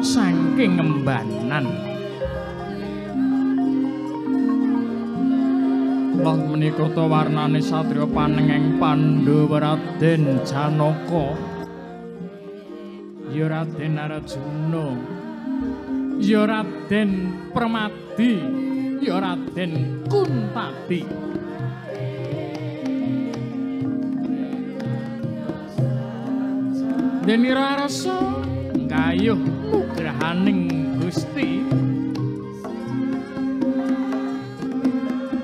saking ngembanan. Lah menika to warnane satriya panengeng Pandhawa Raden Janaka. Ya Raden Arjuna. Ya Raden Permadi. Ya Raden Kuntati. Deni rasa kayuh nugrahaning Gusti.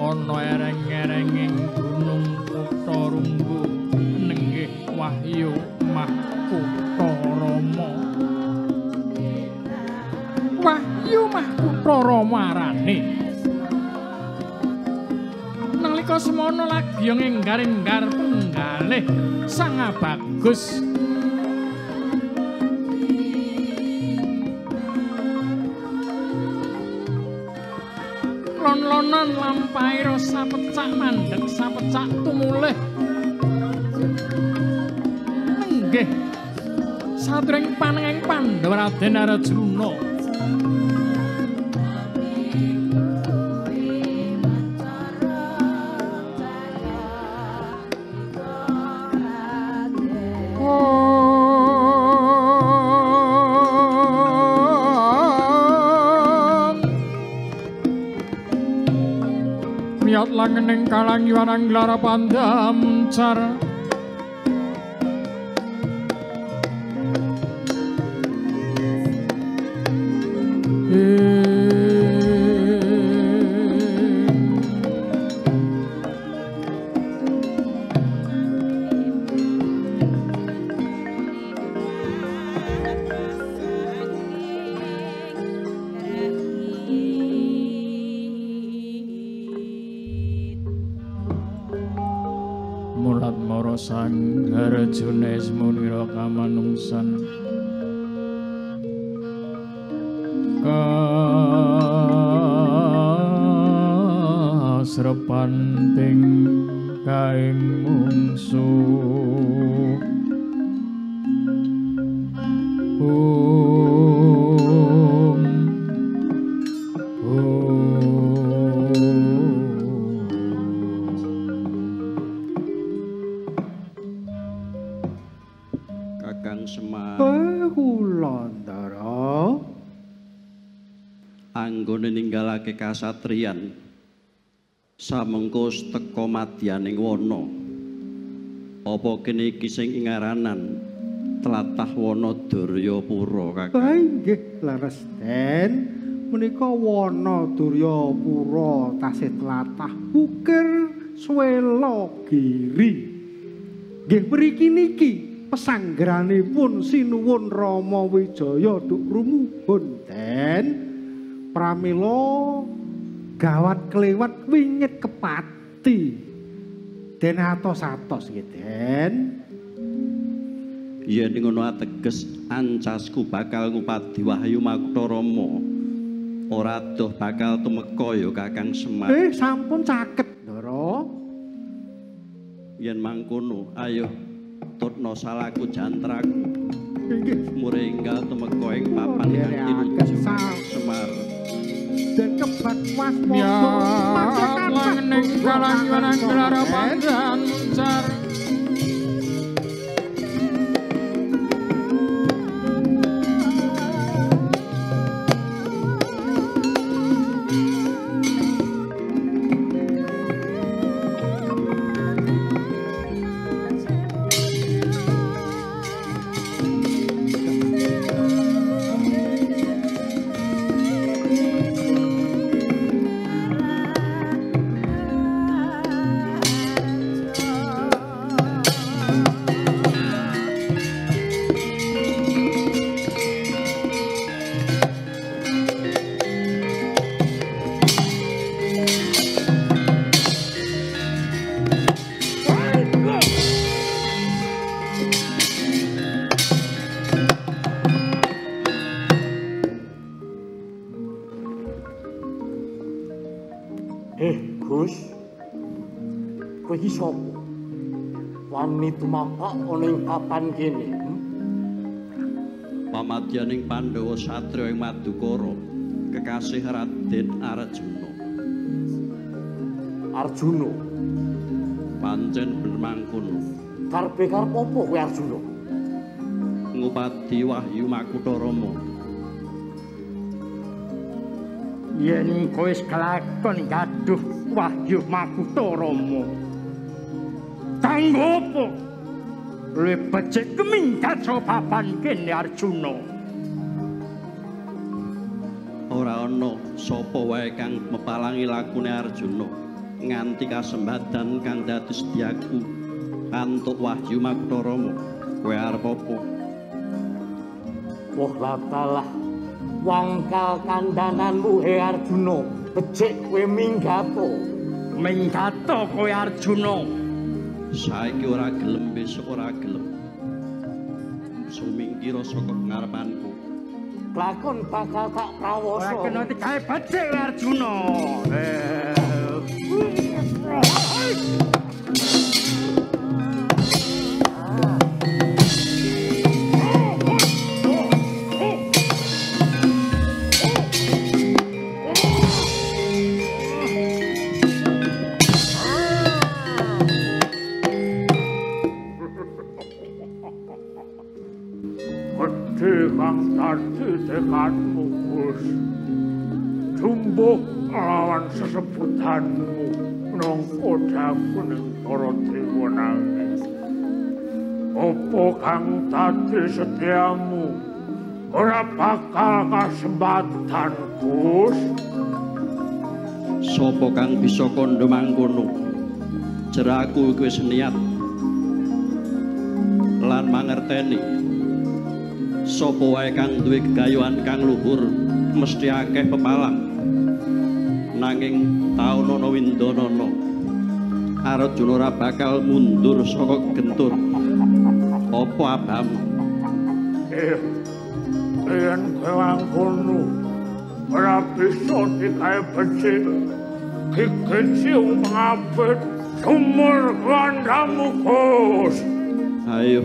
Ana ereng-erenging gunung kutha rumbu nenggih wahyu mahkutha rama. Wahyu mahkutha rama arane nalika semono lagi ngenggar-enggar penggalih sang bagus lon-lonan lampahe sapecak mandheg sapecak tumulih. Nenggih satring panenging Pandhawa Raden Arjuna langening kalang yuwanang lara pandam mara sanggar junes munira kamanungsan. Kasrepanting kaing mungsuh Om ninggalake kasatriyan. Samengko teka madyaning wana. Apa kene iki sing ingaranan? Tlatah wana Duryapura kakang nggih leres den. Menika wana Duryapura tasih tlatah Bukir Swela Giri nggih mriki niki pesanggeranipun sinuwun Rama Wijaya duk rumuhun den pramila gawat kelewat wingit kepati. Den atos-atos nggih den. Yen ngono ateges ancasku bakal ngupadi Wahyu Makutha Rama ora doh bakal tumeka ya Kakang Semar Eh, sampun caket, Ndara. yen mangkono ayo tutno salaku jantraku. Nggih, muringgal tumeka ing papan Oh, kang tinuju. Semar dan kebakwas moso masyarakat ning kalangan gelar pandan jalan iki sapa? Wani tumapak ana ing papan kene. Hmm? pamadyaning Pandhawa satriya ing Madukara kekasih Raden Arjuna Arjuna. pancen bener mangkono Karepe karep apa kowe Arjuna? ngupadi Wahyu Makutha Rama yen kowe wis kelakon gaduh wahyu makuta rama kanggo apa luwih becik keminggat sopapan kene Arjuna ora ana sapa wae kang mepalangi lakune Arjuna nganti kasembadan kang dados diaku kantuk Wahyu Makutha Rama kowe arep apa Wah latalah. Wangkal kandananmu he Arjuna. Becik kowe minggato. minggato kowe Arjuna saiki ora gelem besok ora gelem sumingkira saka pengarepanku Lakon bakal tak prawoso. ora kena digawe becik Arjuna Eh. Jumbuh lawan sesebutanmu nang kodaku ning para dewa nangis. Apa kang dadi setiamu? Ora bakal kasempatan, Gus. sapa kang bisa kandha mangkono jeraku wis niat lan mangerteni sapa wae kang duwe gegayuhan kang luhur mesti akeh pepalang nanging taun ana windanana Arjuna ora bakal mundur saka gentur. Apa abamu Eh, yen kewang kono ora bisa dikae becik. Kikeci ngapit sumur kandamu, Gus. ayo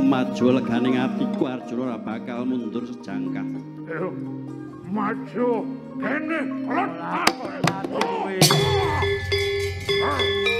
maju leganing atiku Arjuna ora bakal mundur sejangkah. Ayo, maju kene letak. Ayo.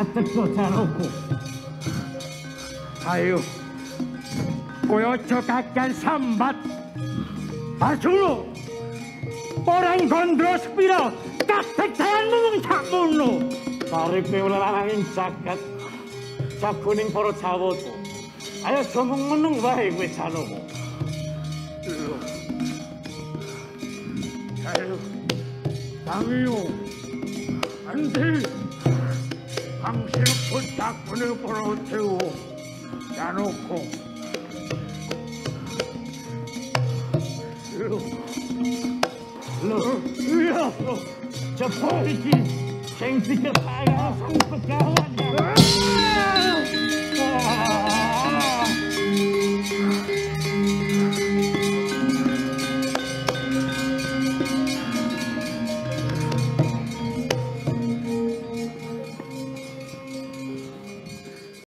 ятдаг л царуухгүй. Аа юу? Коёч тагчан самбат. Ачуу. Поран гондрос пира. Тагтаг таануу хамууно. Барыг пеулараа ин цаккат. Цаккунин поро цавоо. Аа сомгонн вайг ве цалуу. Аа юу? 당이요. 안 돼. 당신은 짝분을 벌어오태우 나놓고 저 버릇이 생생하게 성숙하고